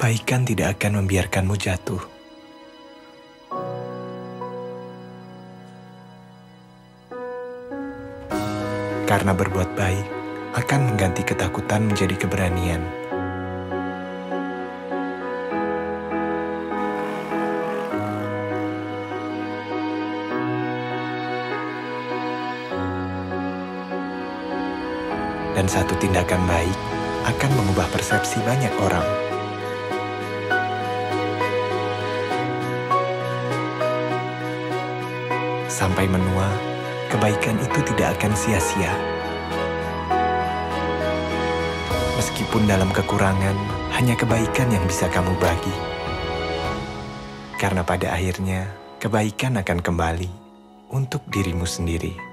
Kebaikan tidak akan membiarkanmu jatuh. Karena berbuat baik akan mengganti ketakutan menjadi keberanian. Dan satu tindakan baik akan mengubah persepsi banyak orang. Sampai menua, kebaikan itu tidak akan sia-sia. Meskipun dalam kekurangan, hanya kebaikan yang bisa kamu bagi. Karena pada akhirnya, kebaikan akan kembali untuk dirimu sendiri.